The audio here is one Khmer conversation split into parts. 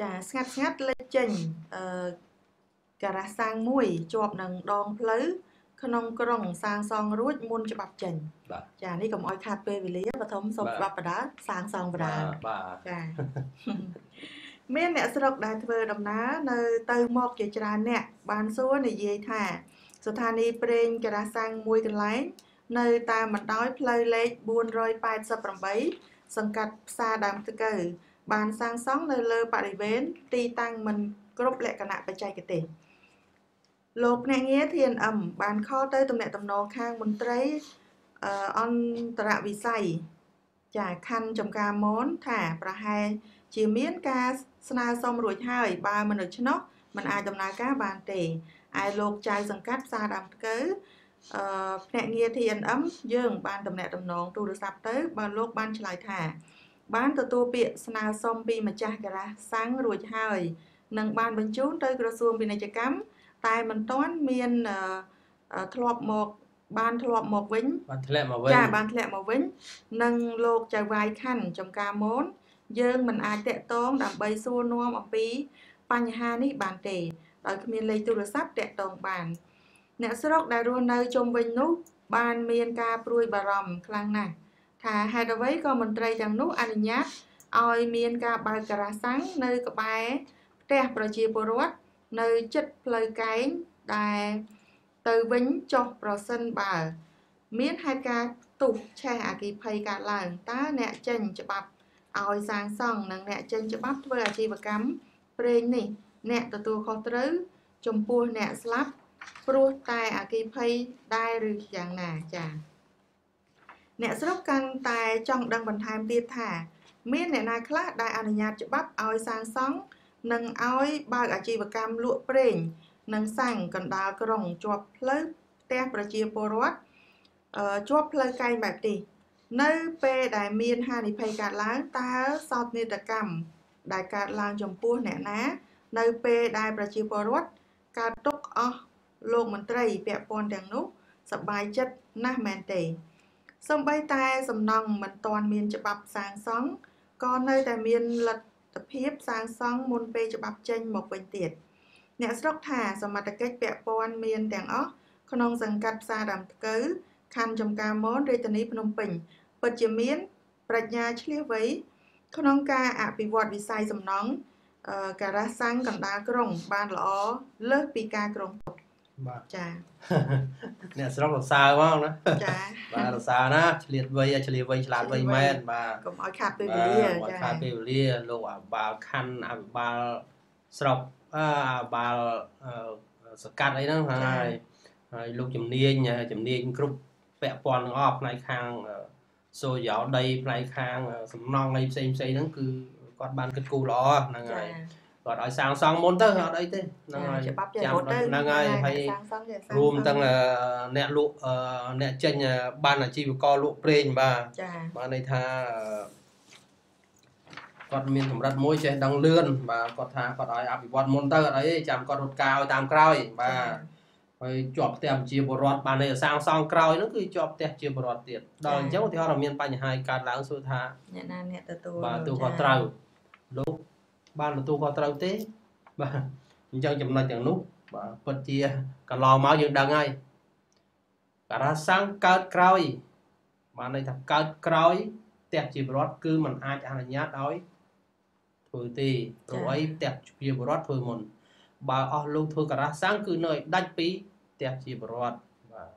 ចាស្ងាត់ស្ងាត់លេចចេញអឺការ៉ាសាំងមួយជាប់នឹងដងផ្លូវក្នុងក្រុងសាងសង់រួចមុនច្បាប់ចេញបាទចានេះកុំអោយខាតពេលវេលាបឋមសូមបាទច្បាប់បដាសាងសង់បដាបាទចាមានអ្នកស្រុកដែលធ្វើដំណើរនៅទៅមកជាច្រើនអ្នកបានសួរនិយាយថា ស្ថានីយ៍ប្រេងការ៉ាសាំងមួយកន្លែង នៅតាមបណ្ដោយផ្លូវលេខ488សង្កាត់ផ្សារដើមថ្កូវ បានសាងសង់នៅលើបរិវេណទីតាំងមិនគ្រប់លក្ខណៈបច្ចេកទេសលោកភ្នាក់ងារ TNM បានខលទៅទំនាក់ទំនងខាងមន្ត្រីអឺអន្តរវិស័យចាខណ្ឌចំការមនថាប្រហែលជាមានការស្នើសុំរួចហើយបើមិនដូច្នោះมันអាចដំណើរការបានទេឯលោកចៅសង្កាត់ផ្សារដើមថ្កូវអឺភ្នាក់ងារ TNM យើងបានតំណាក់តំណងទូរស័ព្ទទៅបើលោកបានឆ្លើយថា បានទទួលពាក្យស្នើសុំពីម្ចាស់ការ៉ាសាំងរួចហើយនឹងបានបញ្ជូនទៅក្រសួងពាណិជ្ជកម្មតែមិនទាន់មានអឺអឺធ្លាប់មកបានធ្លាប់មកវិញបានធ្លាក់មកវិញចាបានធ្លាក់មកវិញនឹងលោកចៅវាយខណ្ឌចំការមនយើងមិនអាចតាក់ទងដើម្បីសួរនាំអំពីបញ្ហានេះបានទេដោយគ្មានលេខទូរស័ព្ទតាក់ទងបាន អ្នកស្រុកដែលរស់នៅជុំវិញនោះបានមានការព្រួយបារម្ភខ្លាំងណាស់ ថាហេតុអ្វីក៏មន្ត្រីទាំងនោះអនុញ្ញាតឲ្យមានការបើកការ៉ាសាំងនៅក្បែរផ្ទះប្រជាពលរដ្ឋនៅជិតផ្លូវកែងដែលទៅវិញចុះប្រសិនបើ មានហេតុការណ៍ទុះឆេះអគិភ័យកើតឡើងតើអ្នកចេញច្បាប់ឲ្យសាងសង់និងអ្នកចេញច្បាប់ធ្វើអាជីវកម្មប្រេងនេះ អ្នកទទួលខុសត្រូវចំពោះអ្នកស្លាប់ព្រោះតែអគិភ័យដែរឬយ៉ាងណាចា៎ អ្នកស្រុកកាន់តែចង់ដឹងបន្ថែមទៀតថា មានអ្នកណាខ្លះដែលអនុញ្ញាតច្បាប់ឲ្យសាងសង់និងឲ្យបើកអាជីវកម្មលក់ប្រេងនិងសាំងកណ្ដាលក្រុងជាប់ផ្លូវផ្ទះប្រជាពលរដ្ឋអឺជាប់ផ្លូវកែងបែបនេះនៅពេលដែលមានហានិភ័យកើតឡើងតើសោកនាដកម្មដែលកើតឡើងចំពោះអ្នកណា នៅពេលដែលប្រជាពលរដ្ឋកើតទុកអស់លោកមន្ត្រីពាក់ព័ន្ធទាំងនោះសប្បាយចិត្តណាស់មែនទេ សម្បីតែសំណង់មិនទាន់មានច្បាប់សាងសង់ក៏នៅតែមានលទ្ធភាពសាងសង់មុនពេលច្បាប់ចេញមកវិញទៀតអ្នកស្រុកថាសមត្ថកិច្ចពាក់ព័ន្ធមានទាំងអស់ក្នុងសង្កាត់ផ្សារដើមថ្កូវខណ្ឌចំការមនរាជធានីភ្នំពេញពិតជាមានប្រាជ្ញាឆ្លៀសវៃក្នុងការអភិវឌ្ឍវិស័យសំណង់អឺការ៉ាសាំងកណ្ដាលក្រុងបានល្អលើសពីការក្រុងទុក បាទចាអ្នកស្រុករសើរហ្មងណាចាបាទរសើរណាឆ្លៀតវៃឆ្លៀតវៃឆ្លាតវៃមែនបាទកុំឲ្យខាតពេលវេបាទលាមកចាខាតពេលវេលាលោកអភិបាលខណ្ឌអភិបាលស្រុកអឺអភិបាលអឺសង្កាត់អីហ្នឹងហើយហើយលោកជំនាញជំនាញគ្រប់ពាក់ព័ន្ធទាំងអស់ផ្នែកខាងអឺសូយោដីផ្នែកខាងអឺសំណង់អីផ្សេងផ្សេងហ្នឹងគឺគាត់បានគិតគូរល្អហ្នឹងហើចាយ គាត់ឲ្យសាងសង់មុនទៅអត់អីទេហ្នឹងហើយច្បាប់ចេះចាំរត់ទៅហ្នឹងហើយហើយសាងសង់ចេះសាងសង់រួមទាំងអឺអ្នកលក់អឺអ្នកចេញអឺបានអាជីវករលក់ប្រេងបាទចាបានន័យថាអឺគាត់មានកម្រិតមួយចេះដឹងលឿនបាទគាត់ថាគាត់ឲ្យអភិវឌ្ឍមុនទៅអត់អីទេចាំគាត់រត់ការឲ្យតាមក្រោយបាទហើយជាប់ផ្ទះជាបរដ្ឋបានន័យថាសាងសង់ក្រោយហ្នឹងគឺជាប់ផ្ទះជាបរដ្ឋទៀតដល់អញ្ចឹងឧទាហរណ៍ថាមានបញ្ហាកើតឡើងសួរថាអ្នកណាអ្នកទទួលបាទទូខុសត្រូវលោក បានទទួលខុសត្រូវទេបាទអញ្ចឹងចំណុចទាំងនោះបាទពិតជាកន្លងមកយើងដឹងហើយការ៉ាសាំងកើតក្រោយ បានន័យថាកើតក្រោយផ្ទះជាបរដ្ឋគឺมันអាចអនុញ្ញាតឲ្យធ្វើទេព្រោះអីផ្ទះជាបរដ្ឋធ្វើមុន បើអស់លោកធ្វើការ៉ាសាំងគឺនៅឲ្យដាច់ពីផ្ទះជាបរដ្ឋបាទ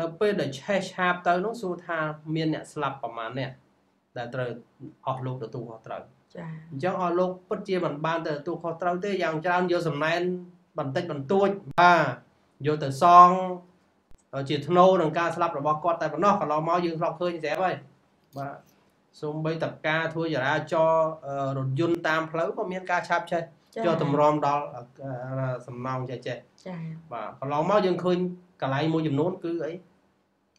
នៅពេលដែលឆេះឆាបទៅនោះសួរថាមានអ្នកស្លាប់ប្រមាណអ្នកដែលត្រូវអស់លោកទទួលខុសត្រូវ ចាអញ្ចឹងអស់លោកពិតជាមិនបានទៅទទួលខុសត្រូវទេយ៉ាងច្រើនយកសំណែនបន្តិចបន្តួចបាទយកទៅសងជាធ្នូនឹងការស្លាប់របស់គាត់តែប៉ុណ្ណោះកន្លងមកយើងធ្លាប់ឃើញស្រាប់ហើយបាទសូម្បីតការធ្វើចរាចរណ៍អឺរថយន្តតាមផ្លូវក៏មានការឆាបឆេះយកតម្រាំដល់អឺសំណងចេះចេះចាបាទកន្លងមកយើងឃើញកន្លែងមួយចំនួនគឺអី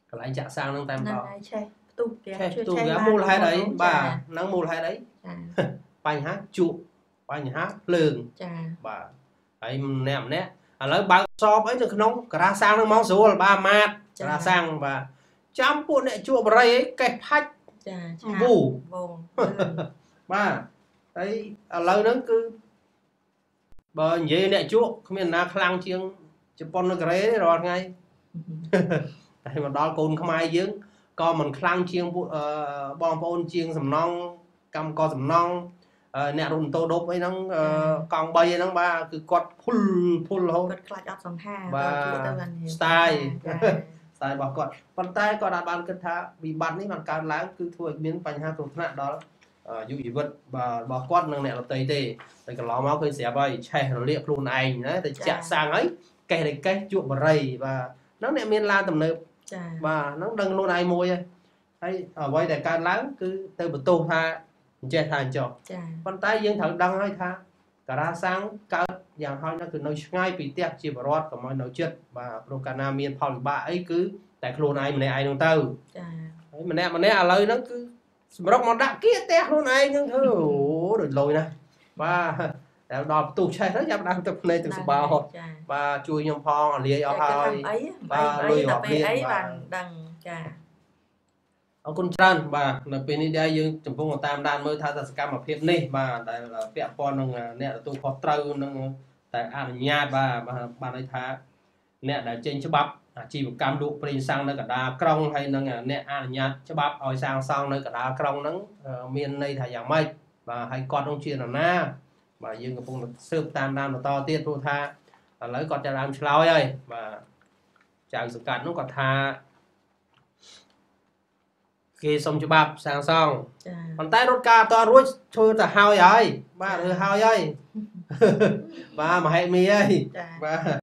កន្លែងចាក់សាំងហ្នឹងតែម្ហ្នឹងដងហើយឆេះ ផ្ទុះផ្ទះឆេះជួយទូឆេះវាបានមូលហេតុអីចាបាទហ្នឹងមូលហេតុអីចាបញ្ហាជក់បញ្ហាភ្លើងចាបាទហើយម្នាក់ម្នាក់ឥឡូវបើកសបអីនៅក្នុងការ៉ាសាំងហ្នឹងមកស្រួលបាទម៉ាតការ៉ាសាំងបាទចាំពួកអ្នកជក់បរិយអីកេះផាច់ចាឆាវូវងបាទហើយឥឡូវហ្នឹងគឺបើនិយាយអ្នកជក់គ្មានណាខ្លាំងជាងជប៉ុននៅកូរ៉េទេរាល់ថ្ងៃតែមកដល់កូនខ្មែរយើង ក៏មិនខ្លាំងជាងពួកអឺបងប្អូនជាងសំណង់កម្មករសំណង់អឺអ្នករត់ម៉ូតូដប់អីហ្នឹងអឺកង់3អីហ្នឹងបាទគឺគាត់ភុលភុលរហូតគាត់ខ្លាចអត់សង្ហាបាទគាត់ទៅបាន style ចាខ្សែរបស់គាត់ប៉ុន្តែគាត់អាចបានគិតថាវិបត្តិនេះបានកើតឡើងគឺធ្វើឲ្យមានបញ្ហាគ្រោះថ្នាក់ដល់អឺយុវជីវិតបាទរបស់គាត់និងអ្នកដទៃទេតែកន្លងមកឃើញស្រាប់ហើយឆេះរលាកខ្លួនឯងណាតែចាក់សាំងហើយកេះតែកេះជក់បរិយបាទហ្នឹងអ្នកមានឡានទំនើប ចាបាទហ្នឹងដឹងខ្លួនឯងមួយហើយហើយអ្វីដែលកើតឡើងគឺទៅបន្ទោសថាអញ្ចេះថាអញ្ចោះចាប៉ុន្តែយើងត្រូវដឹងហើយថាការ៉ាសាំងកើតយ៉ាងហោចណាស់គឺនៅឆ្ងាយពីផ្ទះជាបរដ្ឋកុំឲ្យនៅជិតបាទព្រោះកាលណាមានផលវិបាកអីគឺតែខ្លួនឯងម្នាក់ឯងហ្នឹងទៅចាហើយម្នាក់ម្នាក់ឥឡូវហ្នឹងគឺសម្រុកមកដាក់គៀផ្ទះខ្លួនឯងហ្នឹងធ្វើអូដូចលុយណាស់បាទ តែដល់ផ្ទុះឆេះទៅចាប់ដើមទឹកភ្នែកទឹកស្បាហត់ចាបាទជួយខ្ញុំផងអលាយអស់ហើយអីបាអីទលុយអីរាប់ដល់ពេលអីលានបាទបានដឹងចាអរគុណច្រើនបាទនៅពេលនេះដែរយើងកំពុងតាមដានមើលថាតើសកម្មភាពនេះបាទដែលពាក់ព័ន្ធនឹងអ្នកទទួលខុសត្រូវនឹងតែអនុញ្ញាតបាទបាទបានន័យថាអ្នកដែលចេញច្បាប់អាជីវកម្មលក់ប្រេងសាំងនៅកណ្ដាលក្រុងហើយនឹងអ្នកអនុញ្ញាតច្បាប់ឲ្យសាងសង់នៅកណ្ដាលក្រុងហ្នឹងអឺមានន័យថាយ៉ាងម៉េចបាទហើយគាត់នឹងជានរណា បាទយើងកំពុងតែស៊ើបតាមដានបន្តទៀតព្រោះថាឥឡូវគាត់ចាប់ដើមឆ្លើយហើយបាទចៅសង្កាត់នោះគាត់ថាគេសុំច្បាប់សាងសង់ចាប៉ុន្តែរត់ការអត់ទាន់រួចធ្វើទៅហើយហើយបាទធ្វើហើយហើយបាទមហិមីហើយចាបាទ